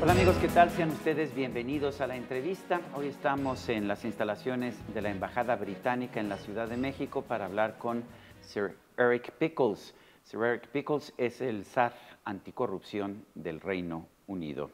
Hola amigos, ¿qué tal? Sean ustedes bienvenidos a la entrevista. Hoy estamos en las instalaciones de la Embajada Británica en la Ciudad de México para hablar con Sir Eric Pickles. Sir Eric Pickles es el zar anticorrupción del Reino Unido.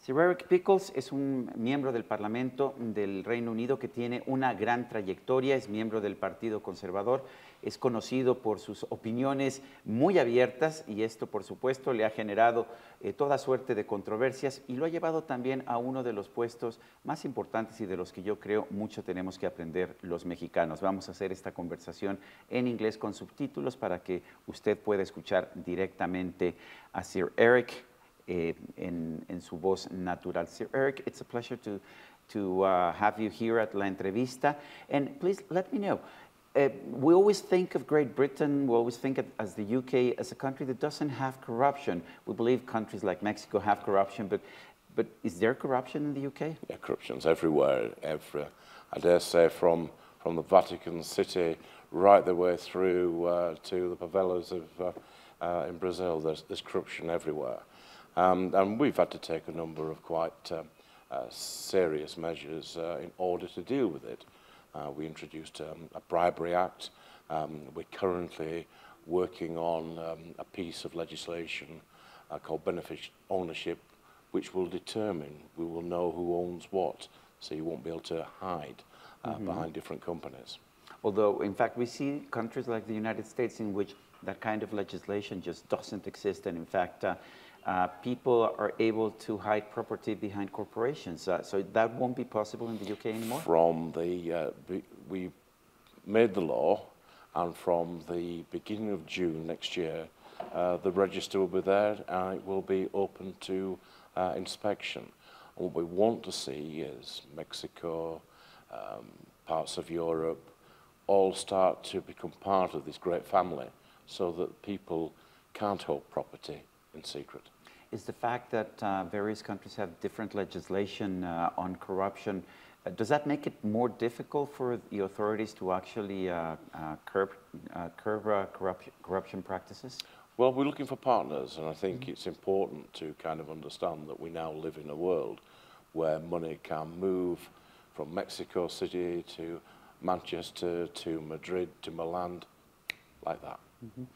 Sir Eric Pickles es un miembro del Parlamento del Reino Unido que tiene una gran trayectoria, es miembro del Partido Conservador, es conocido por sus opiniones muy abiertas y esto por supuesto le ha generado eh, toda suerte de controversias y lo ha llevado también a uno de los puestos más importantes y de los que yo creo mucho tenemos que aprender los mexicanos. Vamos a hacer esta conversación en inglés con subtítulos para que usted pueda escuchar directamente a Sir Eric eh, en, en, su voz natural. Sir Eric, it's a pleasure to, to uh, have you here at La Entrevista. And please let me know, uh, we always think of Great Britain, we always think of, as the UK as a country that doesn't have corruption. We believe countries like Mexico have corruption, but, but is there corruption in the UK? Yeah, corruption's everywhere. Every, I dare say from, from the Vatican City right the way through uh, to the favelas of, uh, uh, in Brazil, there's, there's corruption everywhere. Um, and we've had to take a number of quite um, uh, serious measures uh, in order to deal with it. Uh, we introduced um, a bribery act. Um, we're currently working on um, a piece of legislation uh, called benefit ownership, which will determine, we will know who owns what, so you won't be able to hide uh, mm -hmm. behind different companies. Although, in fact, we see countries like the United States in which that kind of legislation just doesn't exist, and in fact, uh, uh, people are able to hide property behind corporations. Uh, so that won't be possible in the UK anymore? From the, uh, we made the law, and from the beginning of June next year, uh, the register will be there and it will be open to uh, inspection. And what we want to see is Mexico, um, parts of Europe, all start to become part of this great family so that people can't hold property in secret. Is the fact that uh, various countries have different legislation uh, on corruption, uh, does that make it more difficult for the authorities to actually uh, uh, curb, uh, curb corruption, corruption practices? Well, we're looking for partners, and I think mm -hmm. it's important to kind of understand that we now live in a world where money can move from Mexico City to Manchester to Madrid to Milan, like that. Mm -hmm.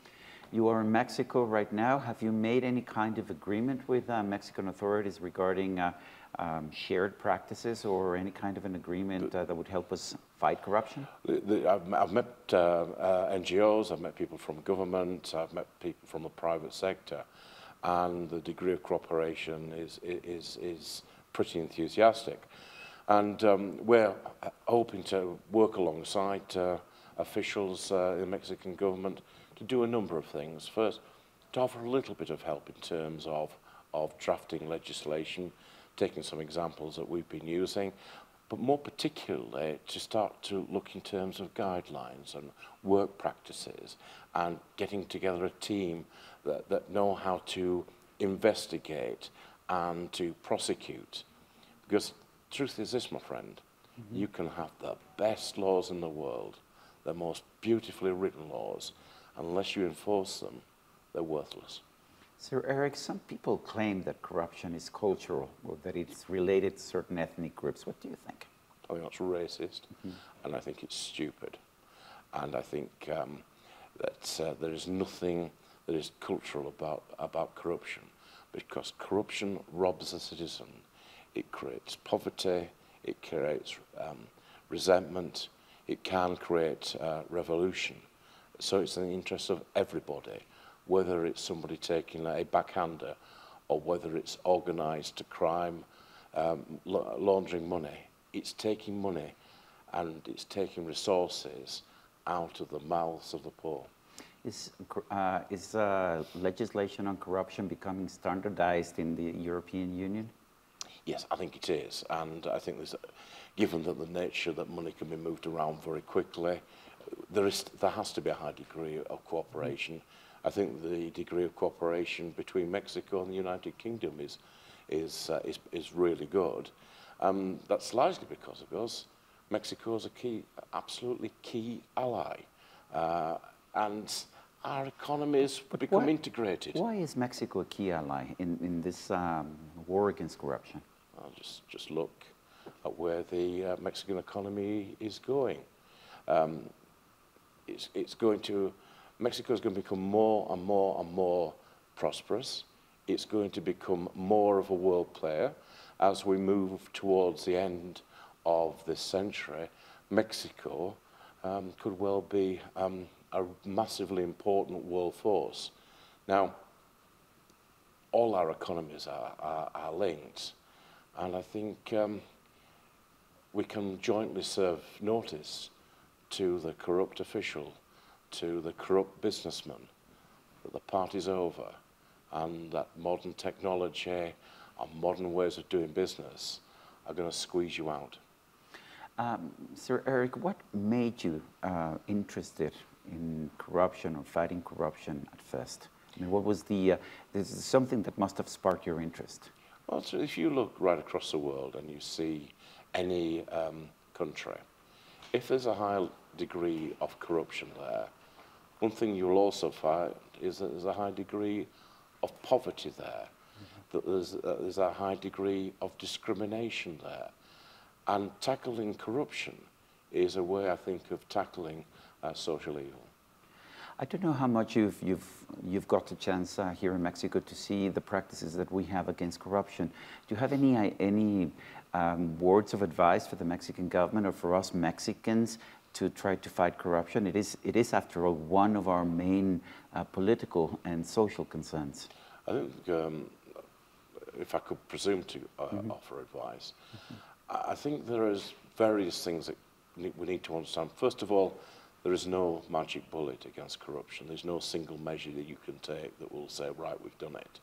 You are in Mexico right now. Have you made any kind of agreement with uh, Mexican authorities regarding uh, um, shared practices or any kind of an agreement uh, that would help us fight corruption? The, the, I've, I've, met uh, uh, NGOs, I've met people from government, I've met people from the private sector, and the degree of cooperation is, is, is pretty enthusiastic. And um, we're hoping to work alongside uh, officials in the Mexican government to do a number of things. First, to offer a little bit of help in terms of, of drafting legislation, taking some examples that we've been using, but more particularly to start to look in terms of guidelines and work practices and getting together a team that, that know how to investigate and to prosecute. Because truth is this, my friend, mm -hmm. you can have the best laws in the world, the most beautifully written laws, unless you enforce them, they're worthless. Sir Eric, some people claim that corruption is cultural or that it's related to certain ethnic groups. What do you think? I think that's racist, mm -hmm. and I think it's stupid. And I think um, that uh, there is nothing that is cultural about, about corruption, because corruption robs a citizen. It creates poverty, it creates um, resentment, it can create uh, revolution. So it's in the interest of everybody, whether it's somebody taking a backhander or whether it's organised crime, um, la laundering money. It's taking money and it's taking resources out of the mouths of the poor. Is, uh, is uh, legislation on corruption becoming standardized in the European Union? Yes, I think it is. And I think there's, given that the nature that money can be moved around very quickly, there, is, there has to be a high degree of cooperation. I think the degree of cooperation between Mexico and the United Kingdom is, is, uh, is, is really good. Um, that's largely because of us. Mexico is a key, absolutely key ally. Uh, and our economies But become why- integrated. Why is Mexico a key ally in, in this um, war against corruption? I'll just, just look at where the uh, Mexican economy is going. Um, it's, it's going to, Mexico is going to become more and more and more prosperous. It's going to become more of a world player. As we move towards the end of this century, Mexico um, could well be um, a massively important world force. Now, all our economies are, are, are linked, and I think um, we can jointly serve notice to the corrupt official, to the corrupt businessman, that the party's over and that modern technology and modern ways of doing business are going to squeeze you out. Um, Sir Eric, what made you uh, interested in corruption or fighting corruption at first? I mean, what was the, uh, this is something that must have sparked your interest. Well, so if you look right across the world and you see any um, country, if there's a high degree of corruption there, one thing you'll also find is that there's a high degree of poverty there, that there's, uh, there's a high degree of discrimination there. And tackling corruption is a way, I think, of tackling uh, social evil. I don't know how much you've, you've, you've got the chance uh, here in Mexico to see the practices that we have against corruption. Do you have any, any um, words of advice for the Mexican government or for us Mexicans to try to fight corruption? It is, it is after all, one of our main uh, political and social concerns. I think, um, if I could presume to uh, offer advice, I I think there is various things that we need to understand. First of all, there is no magic bullet against corruption. There's no single measure that you can take that will say, right, we've done it.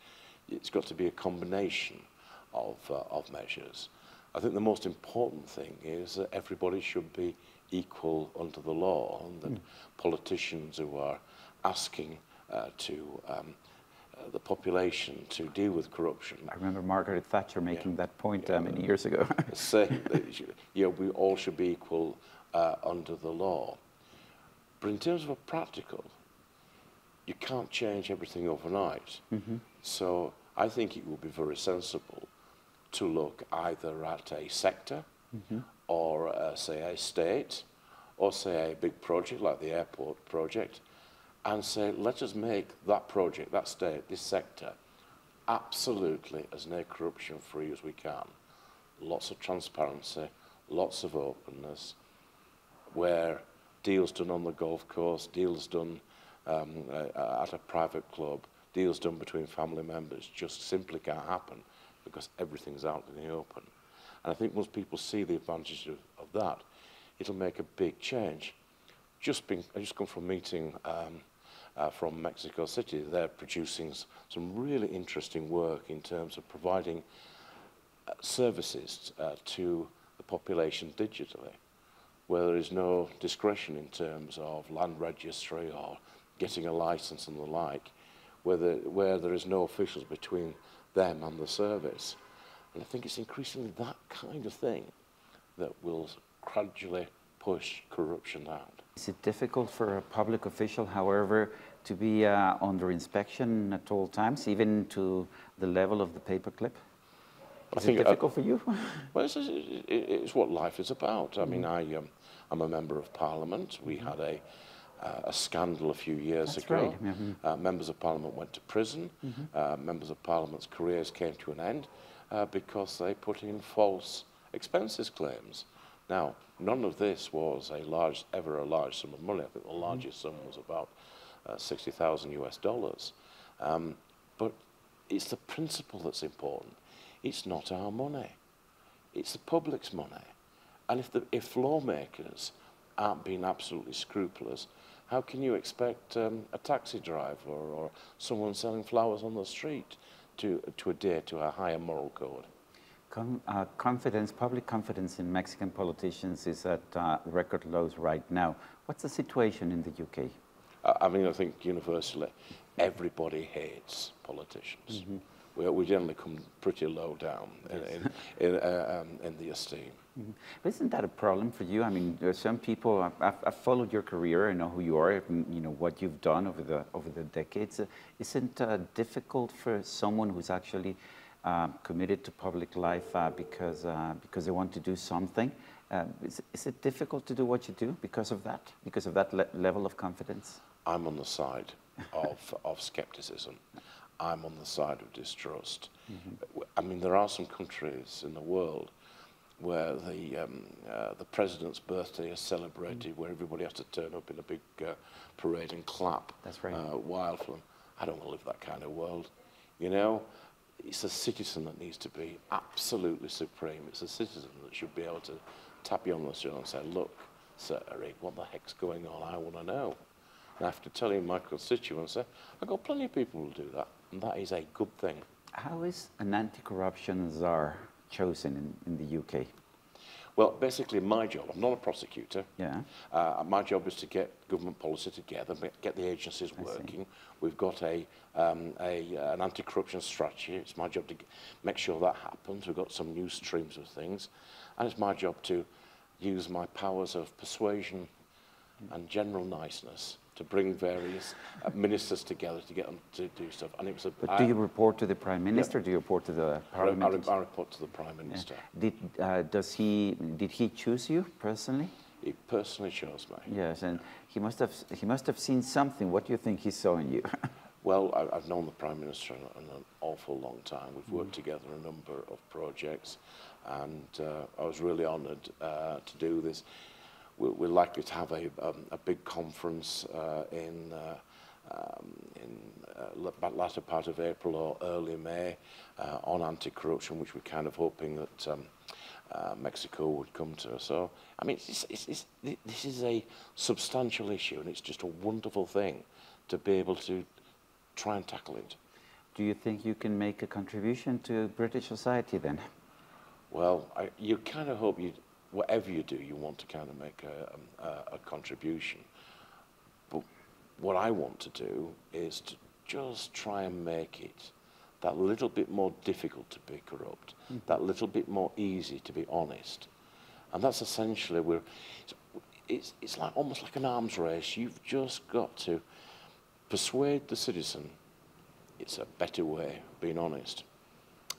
It's got to be a combination of, uh, of measures. I think the most important thing is that everybody should be equal under the law and that politicians who are asking uh, to um, uh, the population to deal with corruption I remember Margaret Thatcher making that point uh, many years ago. say that you know, we all should be equal uh, under the law. But in terms of a practical, you can't change everything overnight. So I think it would be very sensible to look either at a sector or, uh, say, a state or, say, a big project like the airport project and say, let us make that project, that state, this sector, absolutely as near corruption free as we can. Lots of transparency, lots of openness, where deals done on the golf course, deals done um, uh, at a private club, deals done between family members just simply can't happen because everything's out in the open. And I think once people see the advantage of, of that, it'll make a big change. Just been, I just come from a meeting um, uh, from Mexico City. They're producing some really interesting work in terms of providing uh, services uh, to the population digitally, where there is no discretion in terms of land registry or getting a license and the like, where, the, where there is no officials between them and the service. And I think it's increasingly that kind of thing that will gradually push corruption out. Is it difficult for a public official, however, to be uh, under inspection at all times, even to the level of the paperclip? I Is it think, uh, difficult for you? Well, it's, it- it's what life is about. I mean, I, um, I'm a member of Parliament. We had a, uh, a scandal a few years That's ago. right, yeah, mhm. Uh, members of Parliament went to prison. Uh, members of Parliament's careers came to an end uh, because they put in false expenses claims. Now, none of this was a large, ever a large sum of money. I think the mm-hmm. largest sum was about uh, 60,000 US dollars. Um, but it's the principle that's important. It's not our money. It's the public's money. And if, the, if lawmakers aren't being absolutely scrupulous, how can you expect um, a taxi driver or someone selling flowers on the street to, to adhere to a higher moral code? Con- uh, confidence, public confidence in Mexican politicians is at uh, record lows right now. What's the situation in the UK? I I mean, I think universally, everybody hates politicians. We, we generally come pretty low down in, in, in, uh, um, in the esteem. Mm -hmm. But isn't that a problem for you? I mean, there are some people. I've, I've, followed your career. I know who you are. You know what you've done over the over the decades. Uh, isn't uh, difficult for someone who's actually um, committed to public life uh, because uh, because they want to do something? Uh, is, is it difficult to do what you do because of that? Because of that le level of confidence? I'm on the side of of skepticism. I'm on the side of distrust. Mm -hmm. I mean, there are some countries in the world where the um, uh, the president's birthday is celebrated, mm. where everybody has to turn up in a big uh, parade and clap. That's right. Uh, wild for them. I don't want to live that kind of world. You know, it's a citizen that needs to be absolutely supreme. It's a citizen that should be able to tap you on the shoulder and say, "Look, Sir Eric, what the heck's going on? I want to know." And after telling my constituents, I've got plenty of people who will do that, that is a good thing. How is an anti-corruption czar chosen in, in the UK? Well, basically, my job, I'm not a prosecutor. Yeah. Uh, my job is to get government policy together, get the agencies working. We've got a, um, a, uh, an anti-corruption strategy. It's my job to make sure that happens. We've got some new streams of things. And it's my job to use my powers of persuasion and general niceness to bring various uh, ministers together to get them to do stuff. And it was a, but do you report to the Prime Minister? Yeah. Do you report to the Parliament? I, I, I report to the Prime Minister. Yeah. Did, uh, does he, did he choose you personally? He personally chose me. Yes, and he must have, he must have seen something. What do you think he saw in you? well, I, have known the Prime Minister in an awful long time. We've worked mm. together a number of projects, and uh, I was really honoured uh, to do this we're, likely to have a, um, a big conference uh, in, uh, um, in uh, latter part of April or early May uh, on anti-corruption, which we're kind of hoping that um, uh, Mexico would come to. So, I mean, it's, it's, it's, this is a substantial issue, and it's just a wonderful thing to be able to try and tackle it. Do you think you can make a contribution to British society then? Well, I, you kind of hope you whatever you do, you want to kind of make a, um, a, a contribution. But what I want to do is to just try and make it that little bit more difficult to be corrupt, mm that little bit more easy to be honest. And that's essentially where it's, it's like almost like an arms race. You've just got to persuade the citizen it's a better way of being honest.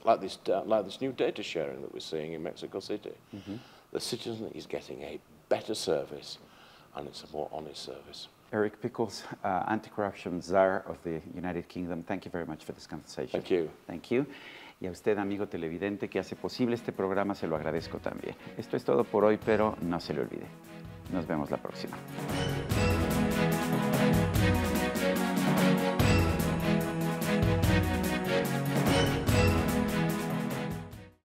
Like this, uh, like this new data sharing that we're seeing in Mexico City. Mm -hmm the citizen is getting a better service and it's a more honest service. Eric Pickles, uh, anti-corruption czar of the United Kingdom, thank you very much for this conversation. Thank you. Thank you. Y a usted, amigo televidente, que hace posible este programa, se lo agradezco también. Esto es todo por hoy, pero no se le olvide. Nos vemos la próxima.